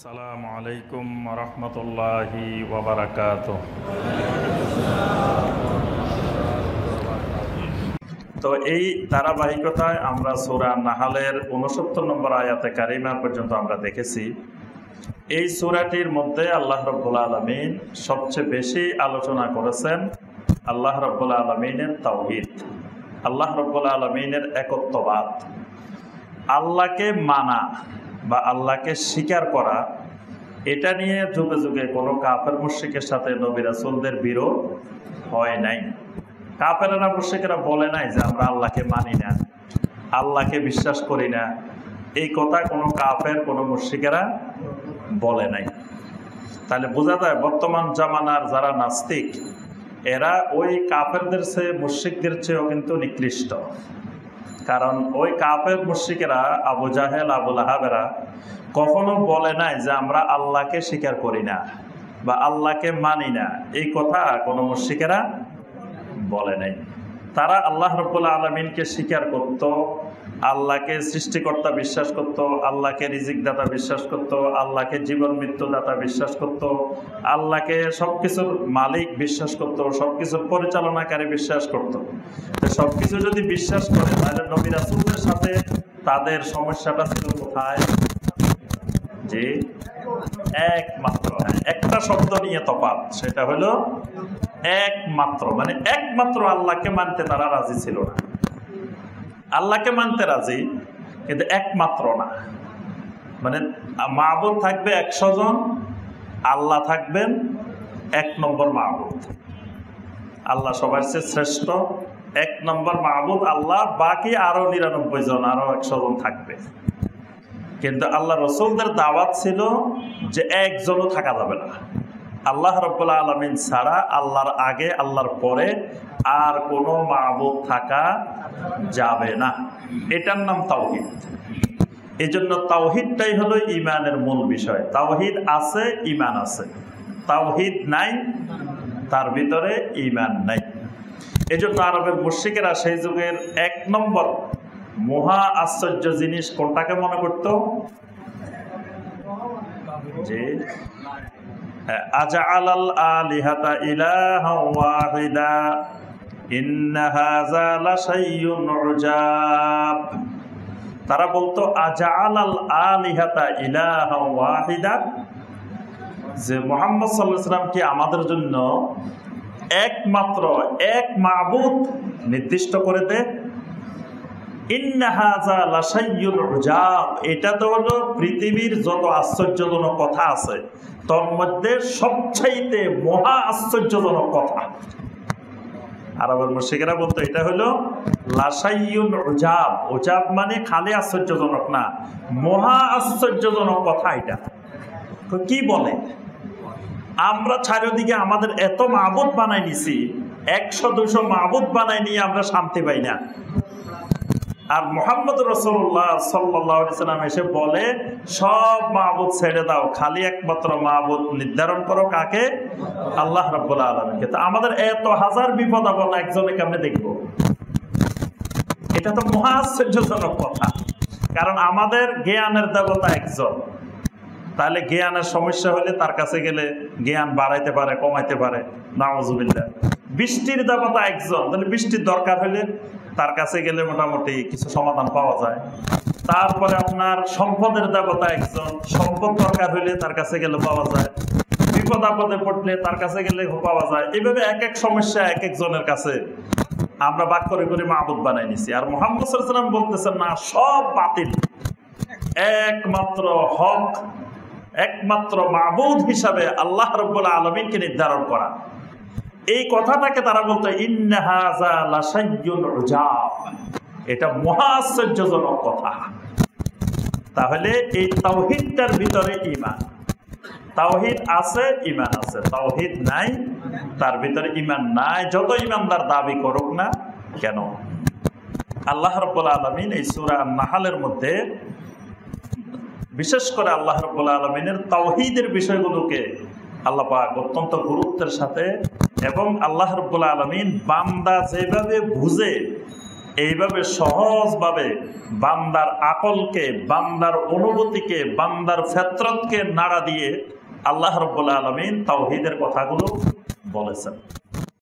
আসসালামু আলাইকুম রহমতুল্লাহি ওবরাকাত তো এই ধারাবাহিকতায় আমরা সুরা নাহালের উনসত্তর নম্বর আয়াতে কারিমা পর্যন্ত আমরা দেখেছি। এই সুরাটির মধ্যে আল্লাহ রব্বুল আলমিন সবচেয়ে বেশি আলোচনা করেছেন আল্লাহ রব্বুল আলমিনের তাওহিদ, আল্লাহ রব্বুল আলমিনের একত্ববাদ। আল্লাহকে মানা বা আল্লাহকে স্বীকার করা, এটা নিয়ে যুগে যুগে কোনো কাফের মুশ্রিকের সাথে নবী রাসুলদের বিরোধ হয় নাই। কাফেরা মুশ্রিকেরা বলে নাই যে আমরা আল্লাহকে মানি না, আল্লাহকে বিশ্বাস করি না। এই কথা কোনো কাফের, কোনো মুশ্রিকেরা বলে নাই। তাহলে বোঝা যায় বর্তমান জামানার যারা নাস্তিক, এরা ওই কাফেরদের চেয়ে, মুশ্রিকদের চেয়েও কিন্তু নিকৃষ্ট। কারণ ওই কাপের মুর্শিকেরা আবু জাহেল আবুল আহাবেরা কখনো বলে নাই যে আমরা আল্লাহকে স্বীকার করি না বা আল্লাহকে মানি না। এই কথা কোনো মুর্শিকেরা বলে নাই। তারা আল্লাহ রব্বুল্লা আলমিনকে স্বীকার করত আল্লাহকে সৃষ্টিকর্তা বিশ্বাস করত, আল্লাহকে রিজিক দাতা বিশ্বাস করত, আল্লাহকে জীবন মৃত্যু দাতা বিশ্বাস করত, আল্লাহকে সব কিছুর মালিক বিশ্বাস করত সব কিছুর পরিচালনাকারী বিশ্বাস করত। সব কিছু যদি বিশ্বাস করে, তাহলে নবী রাসুলদের সাথে তাদের সমস্যাটা ছিল কোথায়? যে একমাত্র, একটা শব্দ নিয়ে তফাৎ, সেটা হলো একমাত্র মানে একমাত্র আল্লাহকে মানতে তারা রাজি ছিল না। আল্লাহকে মানতে রাজি, কিন্তু একমাত্র না। মানে মাহবুদ থাকবে একশো জন, আল্লাহ থাকবেন এক নম্বর মাহবুদ আল্লাহ সবার চেয়ে শ্রেষ্ঠ, এক নম্বর মাহবুদ আল্লাহ, বাকি আরও নিরানব্বই জন, আরও একশো জন থাকবে। কিন্তু আল্লাহ রসুলদের দাওয়াত ছিল যে একজনও থাকা যাবে না। আল্লাহ রব্বুল্লা আলমিন ছাড়া আল্লাহর আগে, আল্লাহর পরে আর কোনো মাহবুব থাকা যাবে না। এটার নাম তাওহিদ। এই জন্য তাওহিদটাই হলো ইমানের মূল বিষয়। তাওহিদ আছে ইমান আছে। তাওহিদ নাই, তার ভিতরে ইমান নাই। এই জন্য আরবের মুর্শিকেরা সেই যুগের এক নম্বর মহা আশ্চর্য জিনিস কোনটাকে মনে করত? যে ইলাহা ওয়াহিদা। তারা বলতো ইলাহা ওয়াহিদা। যে মোহাম্মদ সাল্লাল্লাহু কি আমাদের জন্য একমাত্র এক মাবুদ নির্দিষ্ট করে দে এটা তো হলো পৃথিবীর যত আশ্চর্যজনক কথা আছে, তোর মধ্যে সবচাইতে মহা আশ্চর্যজনক কথা। আরবের মুর্শিকেরা বলতো, এটা হলো লাসাইয়ুল ওজাব ওজাব মানে খালি আশ্চর্যজনক না, মহা আশ্চর্যজনক কথা এটা। তো কি বলে? আমরা চারিদিকে আমাদের এত মাহবুদ বানাই নিছি, একশো, দুশো মাহবুদ বানাই নিয়ে আমরা শান্তি পাই না। আর মোহাম্মদ রসুল্লাহ সাল্লাম এসে বলে, সব মাহবুদ ছেড়ে দাও, খালি একমাত্র মাহবুদ নির্ধারণ করো কাকে? আল্লাহ রব্বুল্লাহ আলমকে তো আমাদের এত হাজার বিপদ আপদ একজনে কেমনে দেখব। এটা তো মহা আশ্চর্যজনক কথা। কারণ আমাদের জ্ঞানের দেবতা একজন। তাহলে জ্ঞানের সমস্যা হলে তার কাছে গেলে জ্ঞান বাড়াইতে পারে, কমাইতে পারে। নামজুবিল্লা বৃষ্টির দেবতা একজন, তাহলে বৃষ্টির দরকার হলে তার কাছে গেলে মোটামুটি কিছু সমাধান পাওয়া যায়। তারপরে আপনার সম্পদের দেবতা একজন, সম্পদ দরকার হইলে তার কাছে গেলে পাওয়া যায়। বিপদ আপদে পড়লে তার কাছে গেলে পাওয়া যায়। এভাবে এক এক সমস্যা এক একজনের কাছে আমরা বাক করে করে মাহবুদ বানাই নিছি। আর মোহাম্মদ সাল্লাম বলতেছেন, না, সব বাতিল। একমাত্র হক, একমাত্র মাহবুদ হিসাবে আল্লাহ রব্বুল্লাহ আলমিনকে নির্ধারণ করা। এই কথাটাকে তারা বলতো এটা মহা আশ্চর্যজনক কথা। তাহলে এই তাওহিদটার ভিতরে ইমান তাওহিদ আছে ইমান আছে। তাওহিদ নাই, তার ভিতরে ইমান নাই। যত ইমানদার দাবি করুক না কেন? আল্লাহ রব্বুল্লা আলমিন এই সুরা নাহালের মধ্যে বিশেষ করে আল্লাহ রব্বুল্লা আলমিনের তাওহিদের বিষয়গুলোকে আল্লাহ পাক অত্যন্ত গুরুত্বের সাথে এবং আল্লাহ রব্বুল্লা আলমিন বান্দা যেভাবে বুঝে, এইভাবে সহজভাবে বান্দার আকলকে, বান্দার অনুভূতিকে, বান্দার ফেতরতকে নাড়া দিয়ে আল্লাহ রব্বুল্লা আলমিন তাওহিদের কথাগুলো বলেছেন।